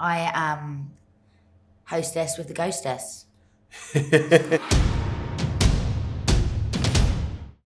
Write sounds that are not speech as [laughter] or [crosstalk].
I am hostess with the ghostess. [laughs]